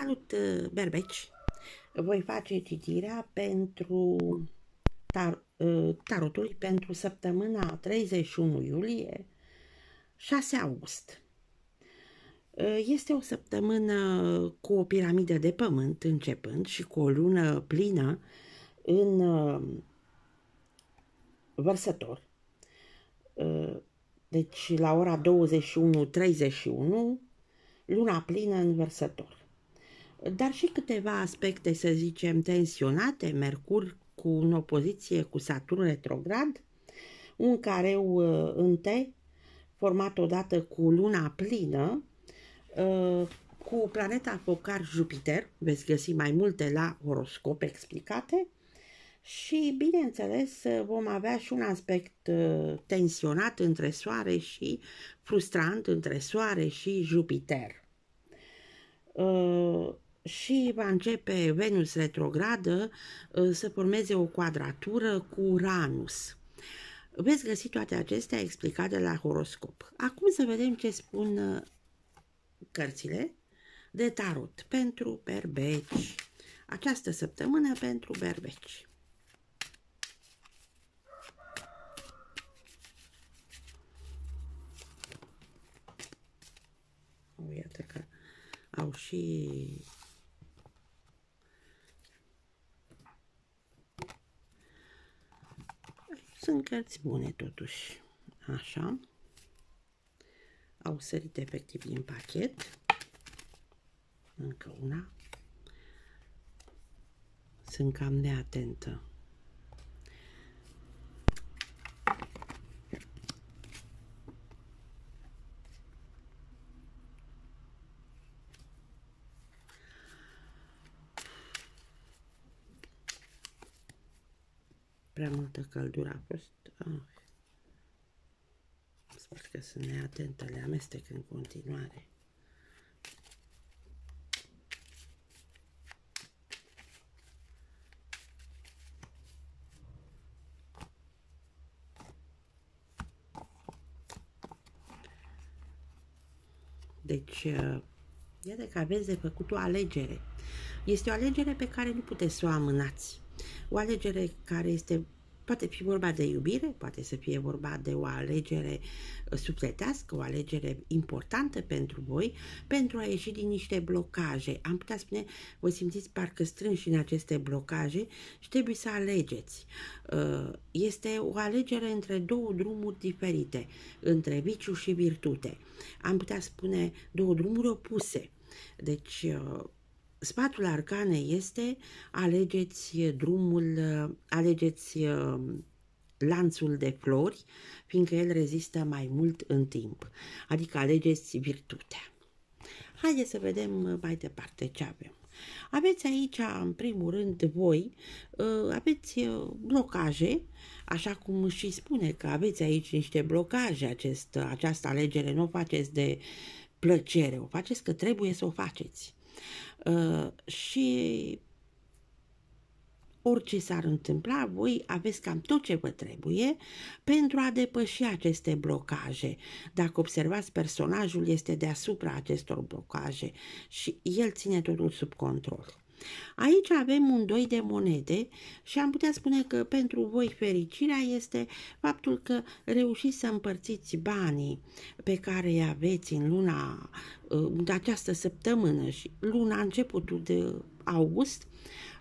Salut, uh, berbeci! Voi face citirea pentru tar, uh, tarotul pentru săptămâna 31 iulie 6 august. Uh, este o săptămână cu o piramidă de pământ începând și cu o lună plină în vărsător. Deci la ora 21.31 luna plină în vărsător. Dar și câteva aspecte, să zicem, tensionate, Mercur cu în opoziție cu Saturn retrograd, un careu uh, în T, format odată cu luna plină, uh, cu planeta focar Jupiter, veți găsi mai multe la horoscop explicate, și, bineînțeles, vom avea și un aspect uh, tensionat între Soare și frustrant între Soare și Jupiter. Uh, și va începe Venus retrogradă uh, să formeze o quadratură cu Uranus. Veți găsi toate acestea explicate la horoscop. Acum să vedem ce spun cărțile de tarot pentru berbeci. Această săptămână pentru berbeci. Iată că au și sunt cărți bune totuși. Așa. Au sărit efectiv din pachet. Încă una. Sunt cam neatentă. Prea multă căldură a fost. Ah. Sper că sunt neatentă, le amestec în continuare. Deci, uh, iată că aveți de făcut o alegere. Este o alegere pe care nu puteți să o amânați. O alegere care este Poate fi vorba de iubire, poate să fie vorba de o alegere uh, sufletească, o alegere importantă pentru voi, pentru a ieși din niște blocaje. Am putea spune, vă simțiți parcă strânși în aceste blocaje și trebuie să alegeți. Uh, este o alegere între două drumuri diferite, între viciu și virtute. Am putea spune două drumuri opuse. Deci, uh, Sfatul arcanei este alegeți drumul, alegeți uh, lanțul de flori, fiindcă el rezistă mai mult în timp, adică alegeți virtutea. Haideți să vedem mai departe ce avem. Aveți aici, în primul rând, voi, uh, aveți uh, blocaje, așa cum și spune că aveți aici niște blocaje, acest, această alegere nu o faceți de plăcere, o faceți că trebuie să o faceți. Uh, și orice s-ar întâmpla, voi aveți cam tot ce vă trebuie pentru a depăși aceste blocaje. Dacă observați, personajul este deasupra acestor blocaje și el ține totul sub control. Aici avem un doi de monede și am putea spune că pentru voi fericirea este faptul că reușiți să împărțiți banii pe care îi aveți în luna, de această săptămână și luna începutul de august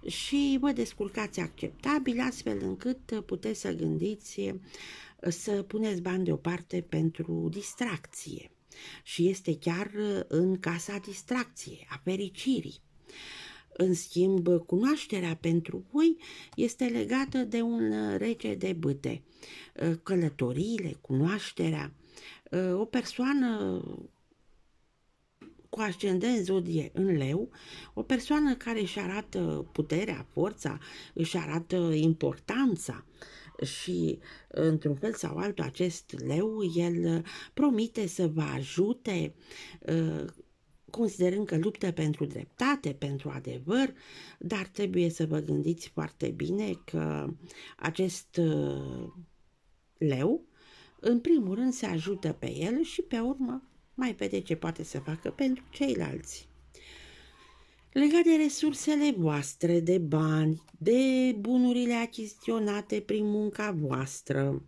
și vă descurcați acceptabil astfel încât puteți să gândiți să puneți bani deoparte pentru distracție și este chiar în casa distracției, a fericirii. În schimb, cunoașterea pentru voi este legată de un rege de bâte. Călătoriile, cunoașterea, o persoană cu ascendent zodie în leu, o persoană care își arată puterea, forța, își arată importanța și, într-un fel sau altul, acest leu, el promite să vă ajute considerând că luptă pentru dreptate, pentru adevăr, dar trebuie să vă gândiți foarte bine că acest uh, leu, în primul rând, se ajută pe el și pe urmă mai vede ce poate să facă pentru ceilalți. legat de resursele voastre, de bani, de bunurile achiziționate prin munca voastră.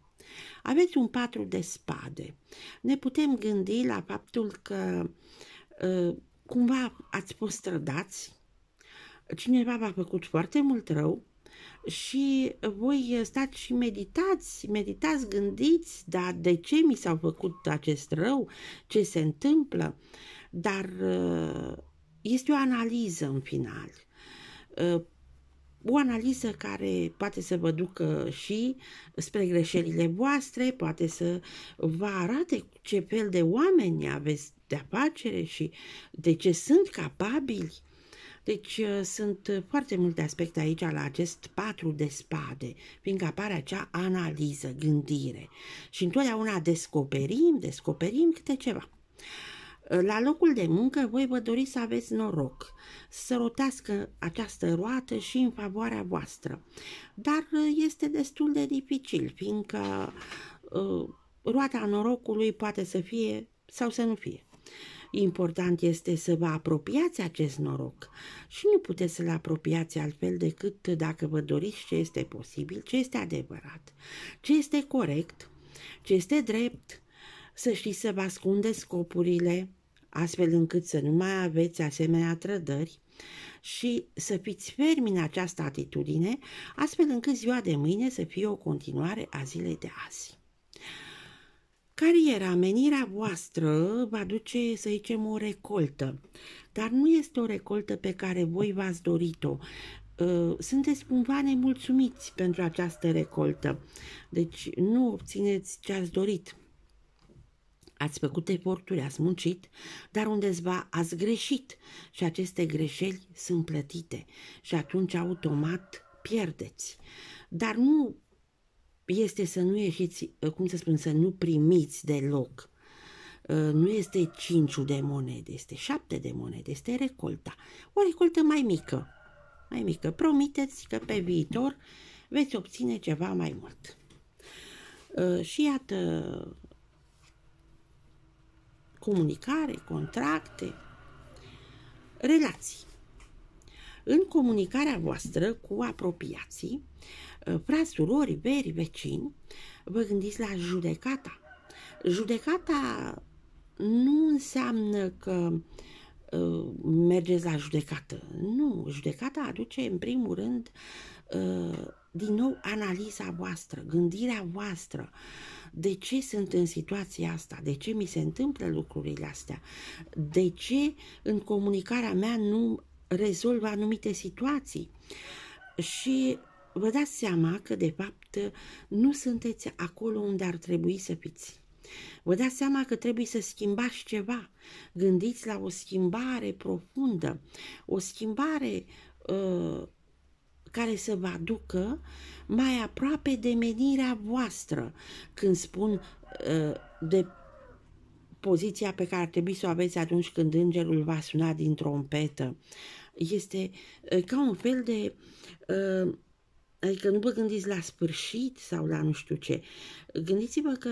Aveți un patru de spade. Ne putem gândi la faptul că uh, cumva ați fost trădați, cineva v-a făcut foarte mult rău și voi stați și meditați, meditați, gândiți, dar de ce mi s-au făcut acest rău, ce se întâmplă, dar uh, este o analiză în final. Uh, o analiză care poate să vă ducă și spre greșelile voastre, poate să vă arate ce fel de oameni aveți de afacere și de ce sunt capabili. Deci uh, sunt foarte multe aspecte aici la acest patru de spade, fiindcă apare acea analiză, gândire și întotdeauna descoperim, descoperim câte ceva. La locul de muncă voi vă doriți să aveți noroc, să rotească această roată și în favoarea voastră. Dar este destul de dificil, fiindcă uh, roata norocului poate să fie sau să nu fie. Important este să vă apropiați acest noroc și nu puteți să-l apropiați altfel decât dacă vă doriți ce este posibil, ce este adevărat, ce este corect, ce este drept, să știți să vă ascundeți scopurile, astfel încât să nu mai aveți asemenea trădări și să fiți fermi în această atitudine, astfel încât ziua de mâine să fie o continuare a zilei de azi. Cariera, menirea voastră va duce, să zicem, o recoltă, dar nu este o recoltă pe care voi v-ați dorit-o. Uh, sunteți cumva nemulțumiți pentru această recoltă, deci nu obțineți ce ați dorit. Ați făcut eforturi, ați muncit, dar undeva ați greșit și aceste greșeli sunt plătite și atunci automat pierdeți. Dar nu este să nu ieșiți, cum să spun, să nu primiți deloc. Uh, nu este cinciul de monede, este șapte de monede, este recolta. O recoltă mai mică, mai mică. Promiteți că pe viitor veți obține ceva mai mult. Uh, și iată, comunicare, contracte, relații. În comunicarea voastră cu apropiații, ă, frați, surori, veri, vecini, vă gândiți la judecata. Judecata nu înseamnă că uh, mergeți la judecată. Nu, judecata aduce în primul rând uh, din nou analiza voastră, gândirea voastră. De ce sunt în situația asta? De ce mi se întâmplă lucrurile astea? De ce în comunicarea mea nu rezolv anumite situații? Și vă dați seama că, de fapt, nu sunteți acolo unde ar trebui să fiți. Vă dați seama că trebuie să schimbați ceva. Gândiți la o schimbare profundă, o schimbare uh, care să vă aducă mai aproape de menirea voastră. Când spun uh, de poziția pe care ar trebui să o aveți atunci când îngerul va suna din trompetă, este uh, ca un fel de... Uh, adică nu vă gândiți la sfârșit sau la nu știu ce. Gândiți-vă că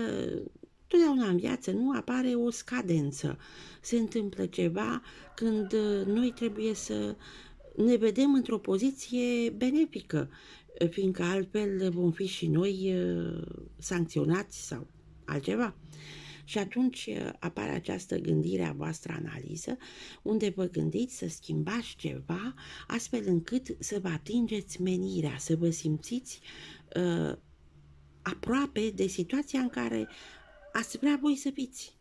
totdeauna în viață nu apare o scadență. Se întâmplă ceva când noi trebuie să ne vedem într-o poziție benefică, fiindcă altfel vom fi și noi uh, sancționați sau altceva. Și atunci uh, apare această gândire a voastră analiză, unde vă gândiți să schimbați ceva, astfel încât să vă atingeți menirea, să vă simțiți uh, aproape de situația în care ați vrea voi să fiți.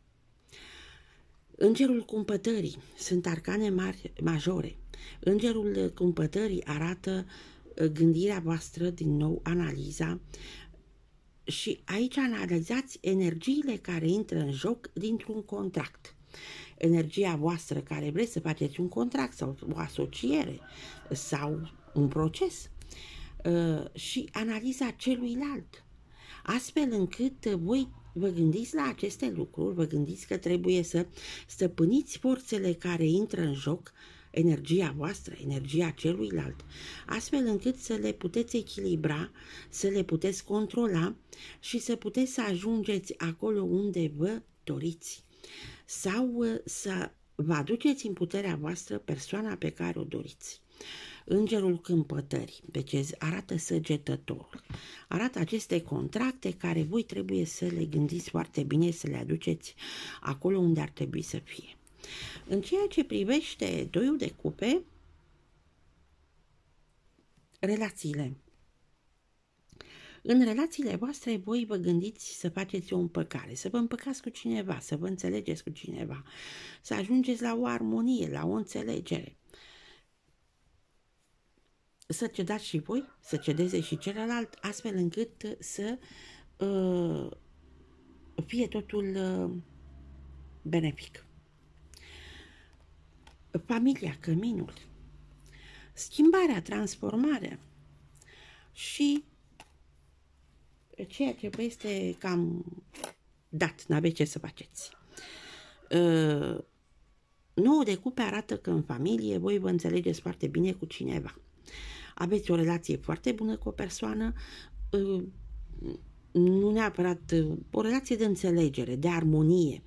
Îngerul cumpătării sunt arcane mari, majore. Îngerul cumpătării arată uh, gândirea voastră, din nou analiza, și aici analizați energiile care intră în joc dintr-un contract. Energia voastră care vreți să faceți un contract sau o asociere sau un proces. Uh, și analiza celuilalt, astfel încât voi vă gândiți la aceste lucruri, vă gândiți că trebuie să stăpâniți forțele care intră în joc, energia voastră, energia celuilalt, astfel încât să le puteți echilibra, să le puteți controla și să puteți să ajungeți acolo unde vă doriți sau uh, să vă aduceți în puterea voastră persoana pe care o doriți. Îngerul câmpătării, deci arată săgetătorul, arată aceste contracte care voi trebuie să le gândiți foarte bine, să le aduceți acolo unde ar trebui să fie. În ceea ce privește doiul de cupe, relațiile. În relațiile voastre voi vă gândiți să faceți o împăcare, să vă împăcați cu cineva, să vă înțelegeți cu cineva, să ajungeți la o armonie, la o înțelegere. Să cedați și voi, să cedeze și celălalt, astfel încât să uh, fie totul uh, benefic. Familia, căminul, schimbarea, transformarea și ceea ce vă este cam dat, n-aveți ce să faceți. Uh, nouă de cupe arată că în familie voi vă înțelegeți foarte bine cu cineva. Aveți o relație foarte bună cu o persoană, uh, nu neapărat uh, o relație de înțelegere, de armonie,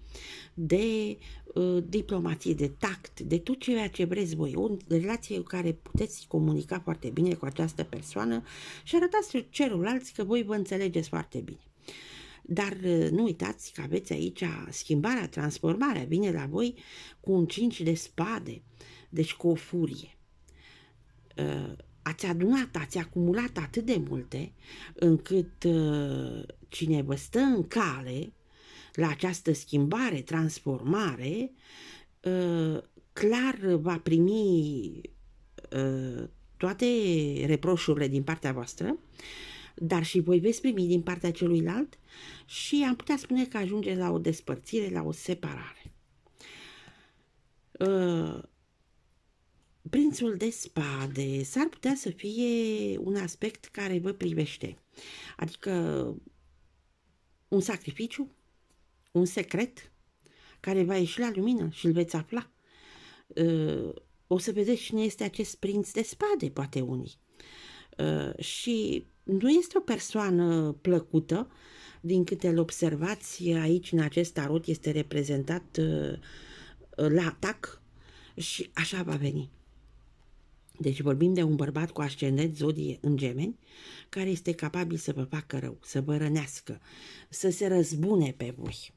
de uh, diplomație, de tact, de tot ceea ce vreți voi. O relație cu care puteți comunica foarte bine cu această persoană și arătați celorlalți că voi vă înțelegeți foarte bine. Dar uh, nu uitați că aveți aici schimbarea, transformarea, vine la voi cu un cinci de spade, deci cu o furie. Uh, ați adunat, ați acumulat atât de multe încât uh, cine vă stă în cale la această schimbare, transformare, uh, clar va primi uh, toate reproșurile din partea voastră, dar și voi veți primi din partea celuilalt și am putea spune că ajunge la o despărțire, la o separare. Uh, prințul de spade s-ar putea să fie un aspect care vă privește, adică un sacrificiu, un secret care va ieși la lumină și îl veți afla. Uh, o să vedeți cine este acest prinț de spade, poate unii. Uh, și nu este o persoană plăcută, din câte îl observați aici în acest tarot este reprezentat uh, la atac și așa va veni. Deci vorbim de un bărbat cu ascendent zodie în gemeni, care este capabil să vă facă rău, să vă rănească, să se răzbune pe voi.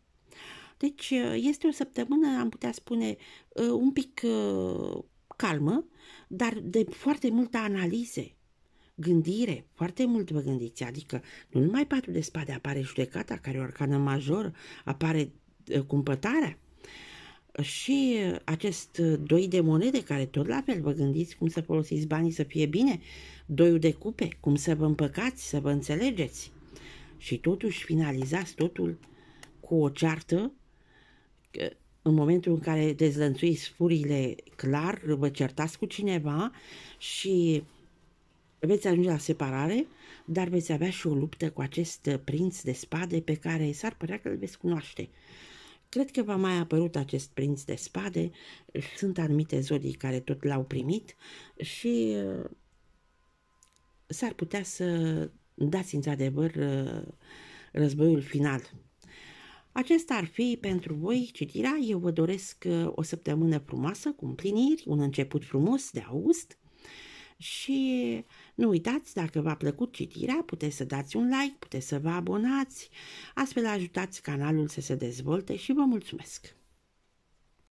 Deci este o săptămână, am putea spune, un pic calmă, dar de foarte multă analize, gândire, foarte mult vă gândiți, adică nu numai patru de spade, apare judecata, care e o arcană majoră, apare cumpătarea, și acest doi de monede, care tot la fel vă gândiți cum să folosiți banii să fie bine, doiul de cupe, cum să vă împăcați, să vă înțelegeți. Și totuși finalizați totul cu o ceartă, în momentul în care dezlănțuiți furile clar, vă certați cu cineva și veți ajunge la separare, dar veți avea și o luptă cu acest prinț de spade pe care s-ar părea că îl veți cunoaște. Cred că va mai apărut acest prinț de spade, sunt anumite zodii care tot l-au primit și uh, s-ar putea să dați într-adevăr uh, războiul final. Acesta ar fi pentru voi citirea. Eu vă doresc uh, o săptămână frumoasă, cu împliniri, un început frumos de august și nu uitați, dacă v-a plăcut citirea, puteți să dați un like, puteți să vă abonați, astfel ajutați canalul să se dezvolte și vă mulțumesc!